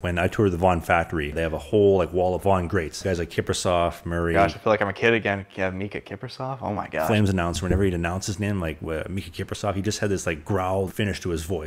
When I toured the Vaughn factory, they have a whole like wall of Vaughn greats. Guys like Kiprusoff, Murray, Gosh, I feel like I'm a kid again. Yeah, Miikka Kiprusoff. Oh my god. Flames announcer. Whenever he'd announce his name, like uh, Miikka Kiprusoff, he just had this like growl finish to his voice.